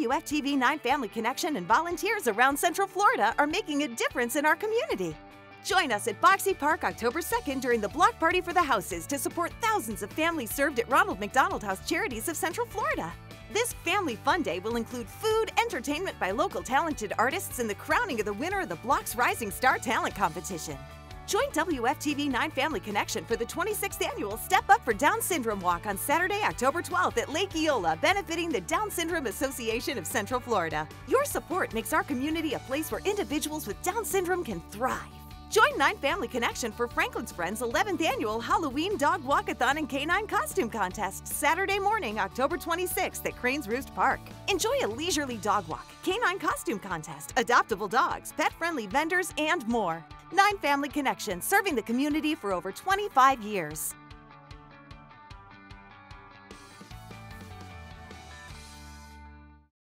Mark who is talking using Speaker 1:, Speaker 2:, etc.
Speaker 1: WFTV 9 Family Connection and volunteers around Central Florida are making a difference in our community. Join us at Boxi Park October 2nd during the Block Party for the Houses to support thousands of families served at Ronald McDonald House Charities of Central Florida. This Family Fun Day will include food, entertainment by local talented artists, and the crowning of the winner of the Block's Rising Star Talent Competition. Join WFTV 9 Family Connection for the 26th annual Step Up for Down Syndrome Walk on Saturday, October 12th at Lake Eola, benefiting the Down Syndrome Association of Central Florida. Your support makes our community a place where individuals with Down syndrome can thrive. Join 9 Family Connection for Franklin's Friends 11th annual Halloween Dog Walkathon and Canine Costume Contest Saturday morning, October 26th at Cranes Roost Park. Enjoy a leisurely dog walk, canine costume contest, adoptable dogs, pet friendly vendors, and more. 9 Family Connection, serving the community for over 25 years.